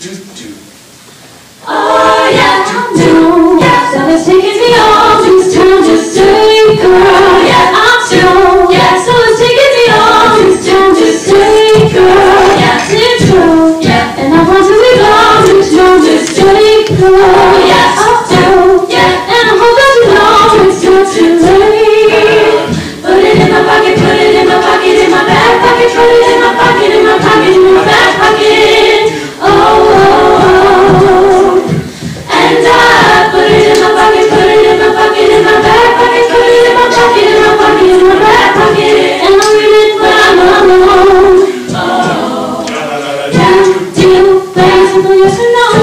do do. Yes or no?